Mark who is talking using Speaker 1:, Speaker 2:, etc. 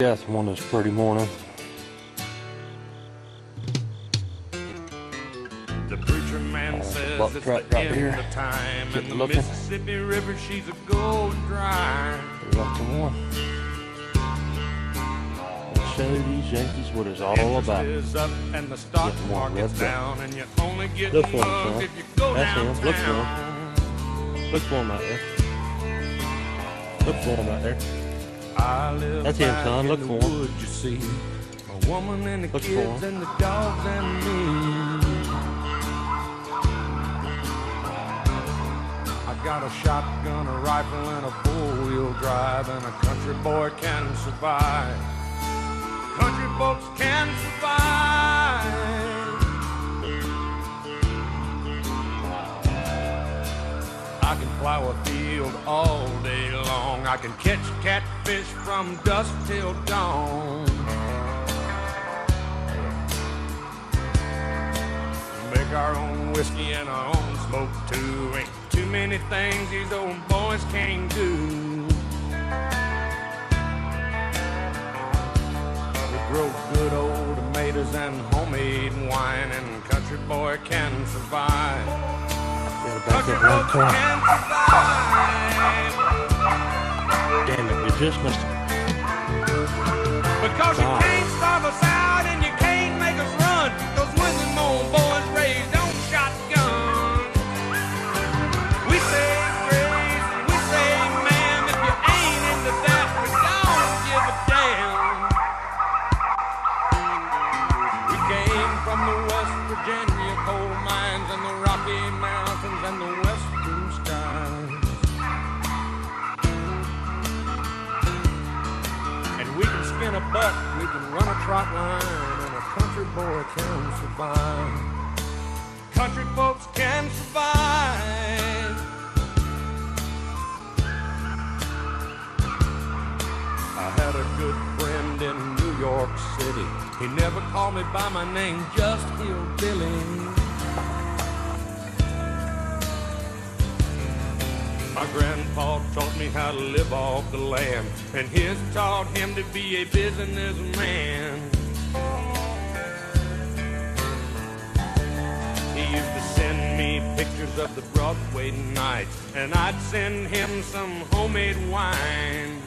Speaker 1: Death one this pretty morning.
Speaker 2: The preacher man oh, says
Speaker 1: buck
Speaker 2: it's
Speaker 1: truck
Speaker 2: the
Speaker 1: right
Speaker 2: end
Speaker 1: here.
Speaker 2: of time
Speaker 1: Get
Speaker 2: and the
Speaker 1: looking.
Speaker 2: Mississippi River she's a gold dry.
Speaker 1: Left to one. Show these Yankees what it's all
Speaker 2: Interest
Speaker 1: about.
Speaker 2: is up and the stock
Speaker 1: Get one
Speaker 2: market's
Speaker 1: rubbed
Speaker 2: down and you only get
Speaker 1: Look for him, son.
Speaker 2: if you go
Speaker 1: That's him. Look for him. Look for him out there. Look for him out there.
Speaker 2: I live
Speaker 1: That's him, son.
Speaker 2: in
Speaker 1: Look
Speaker 2: the
Speaker 1: for him.
Speaker 2: woods, you see. A woman and the
Speaker 1: Look
Speaker 2: kids and the dogs and me. I got a shotgun, a rifle, and a four-wheel drive, and a country boy can survive. Country folks can survive. I can plow a field all day long. I can catch catfish from dusk till dawn. Make our own whiskey and our own smoke too. Ain't too many things these old boys can't do. We grow good old tomatoes and homemade wine, and country boy can survive. Country
Speaker 1: up around the
Speaker 2: folks
Speaker 1: corner.
Speaker 2: can survive.
Speaker 1: Damn it, you just missed it.
Speaker 2: Because you can't starve us out and you can't make us run. Those William old boys raised on shotguns. We say grace and we say ma'am. If you ain't into that, we don't give a damn. We came from the West Virginia coal mines and the Rocky Mountains trot line, and a country boy can survive. Country folks can survive. I had a good friend in New York City. He never called me by my name, just Hillbilly. My grandpa taught me how to live off the land, and his taught him to be a businessman. He used to send me pictures of the Broadway nights, and I'd send him some homemade wine.